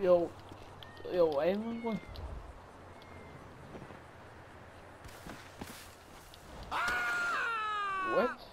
Yo. Yo, why am going? Ah! What?